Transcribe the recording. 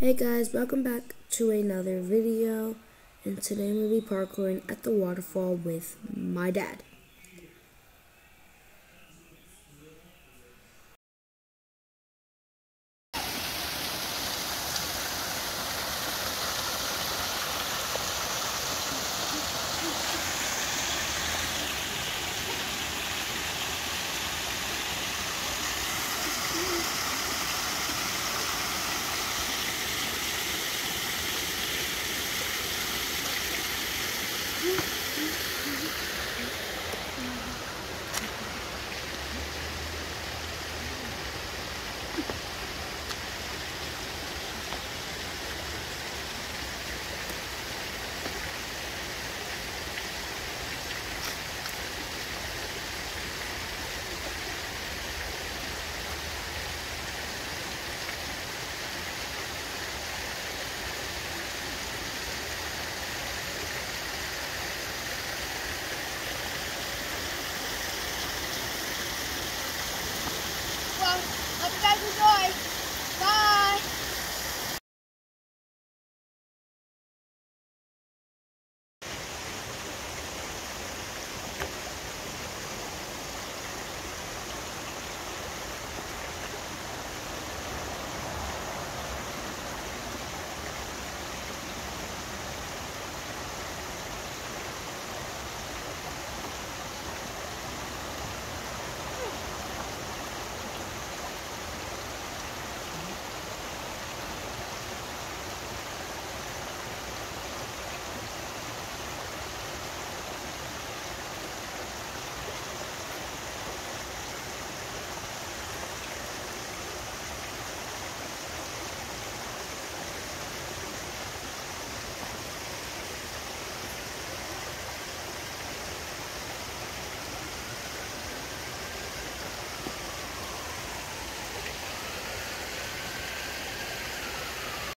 Hey guys, welcome back to another video. And today I'm going to be parkouring at the waterfall with my dad. Mm-hmm.